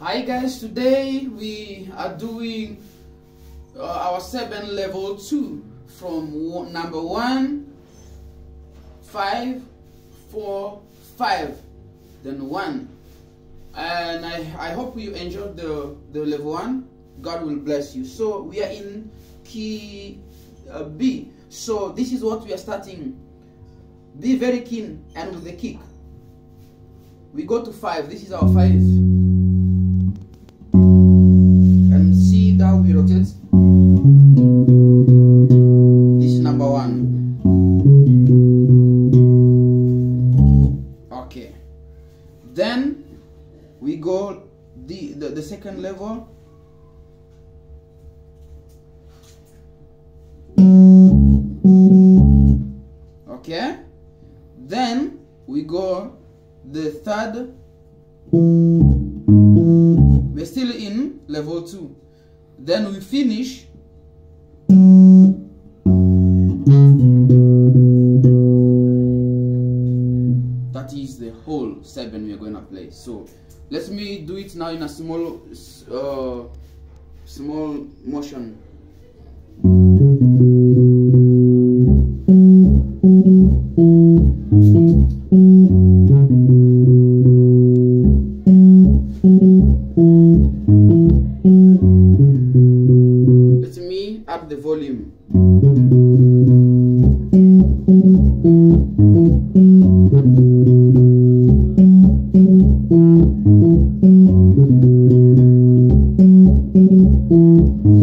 Hi guys, today we are doing uh, our seben level 2 from one, number 1, 5, 4, 5, then 1. And I, I hope you enjoyed the, the level 1. God will bless you. So we are in key uh, B. So this is what we are starting. Be very keen and with the kick. We go to 5. This is our 5. Then we go the, the, the second level. Okay. Then we go the third. We're still in level 2. Then we finish that is the whole seben we're going to play. So let me do it now in a small uh, small motion. Let me up the volume. Thank you.